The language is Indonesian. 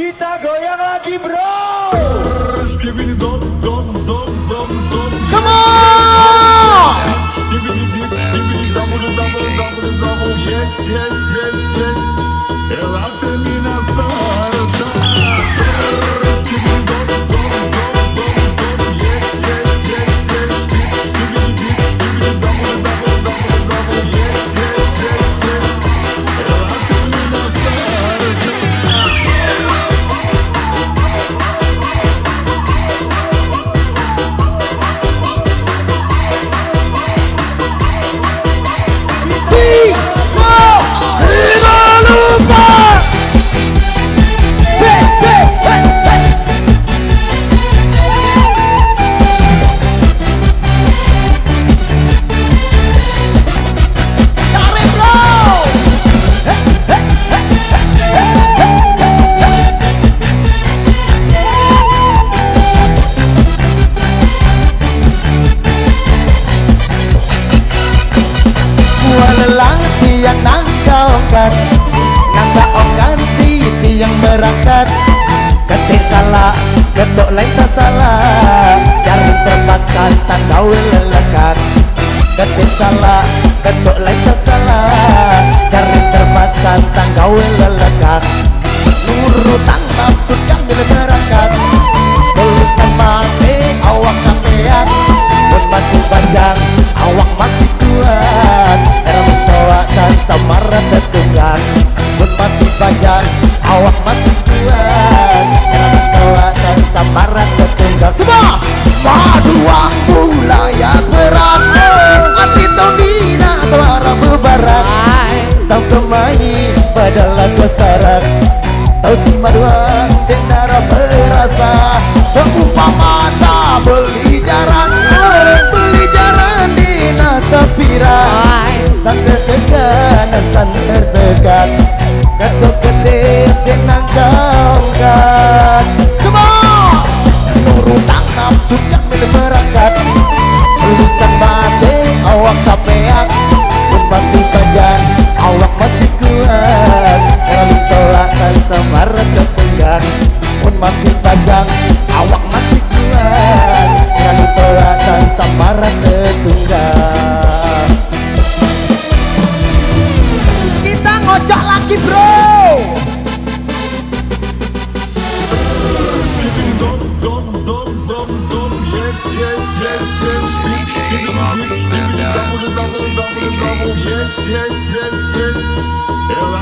Kita goyang lagi bro. Come on. Yes, yes, yes, yes. berangkat Ketik salah, ketuk lain tak salah. Jangan terpaksa tak kau lelekat. Ketik salah, ketuk lain tak salah. Jangan terpaksa tak kau lelekat. Nurut tanpa kan bila berangkat. Tulisan mati eh, awak kapean Pun masih panjang cekan san tersekat Ketuk ketis yang nangkau kau double, double, double. Yes, yes, yes, yes. He'll